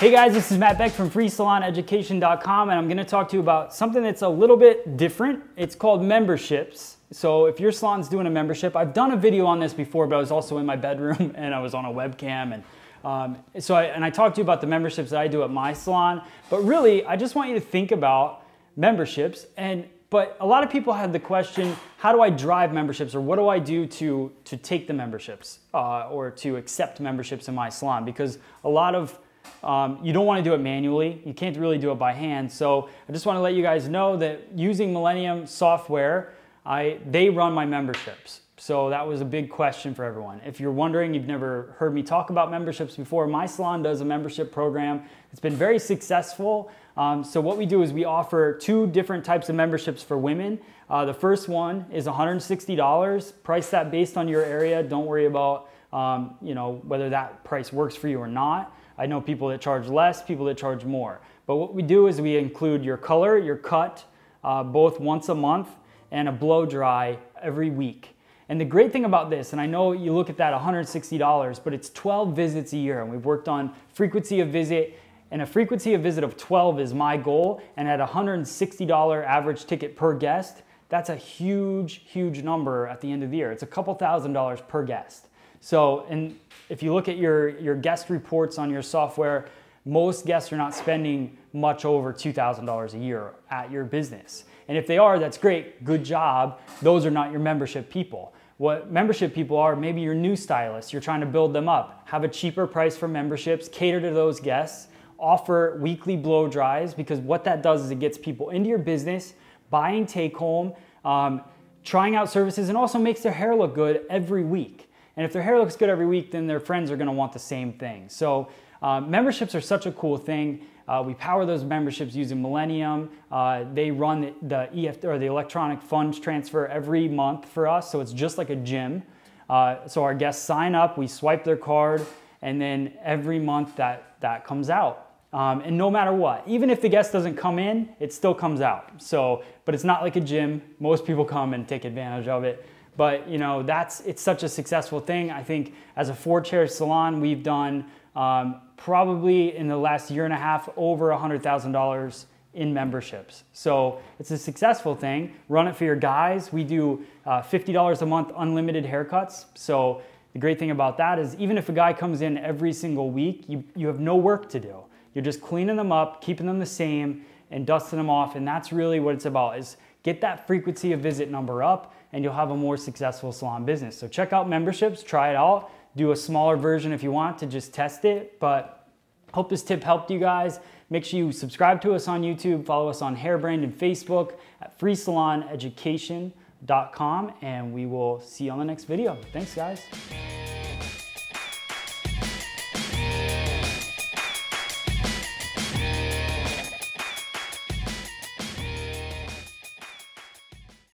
Hey guys, this is Matt Beck from FreeSalonEducation.com and I'm gonna talk to you about something that's a little bit different. It's called memberships. So if your salon's doing a membership, I've done a video on this before, but I was also in my bedroom and I was on a webcam and um, so I, and I talked to you about the memberships that I do at my salon, but really I just want you to think about memberships and but a lot of people have the question, how do I drive memberships or what do I do to, to take the memberships uh, or to accept memberships in my salon? Because a lot of um, you don't want to do it manually. You can't really do it by hand. So I just want to let you guys know that using Millennium software, I, they run my memberships. So that was a big question for everyone. If you're wondering, you've never heard me talk about memberships before, my salon does a membership program. It's been very successful. Um, so what we do is we offer two different types of memberships for women. Uh, the first one is $160. Price that based on your area. Don't worry about um, you know whether that price works for you or not. I know people that charge less, people that charge more. But what we do is we include your color, your cut, uh, both once a month, and a blow dry every week. And the great thing about this, and I know you look at that $160, but it's 12 visits a year. And we've worked on frequency of visit, and a frequency of visit of 12 is my goal. And at $160 average ticket per guest, that's a huge, huge number at the end of the year. It's a couple thousand dollars per guest. So, and if you look at your, your guest reports on your software, most guests are not spending much over $2,000 a year at your business. And if they are, that's great, good job. Those are not your membership people. What membership people are, maybe you're new stylists, you're trying to build them up. Have a cheaper price for memberships, cater to those guests, offer weekly blow dries because what that does is it gets people into your business, buying take home, um, trying out services, and also makes their hair look good every week. And if their hair looks good every week, then their friends are gonna want the same thing. So uh, memberships are such a cool thing. Uh, we power those memberships using Millennium. Uh, they run the, the EFT or the electronic funds transfer every month for us, so it's just like a gym. Uh, so our guests sign up, we swipe their card, and then every month that, that comes out. Um, and no matter what, even if the guest doesn't come in, it still comes out. So, but it's not like a gym. Most people come and take advantage of it. But you know, that's it's such a successful thing. I think as a four chair salon, we've done um, probably in the last year and a half over $100,000 in memberships. So it's a successful thing. Run it for your guys. We do uh, $50 a month unlimited haircuts. So the great thing about that is even if a guy comes in every single week, you, you have no work to do. You're just cleaning them up, keeping them the same, and dusting them off. And that's really what it's about is get that frequency of visit number up and you'll have a more successful salon business. So check out memberships, try it out. Do a smaller version if you want to just test it. But hope this tip helped you guys. Make sure you subscribe to us on YouTube, follow us on Hairbrand and Facebook at freesaloneducation.com, and we will see you on the next video. Thanks, guys.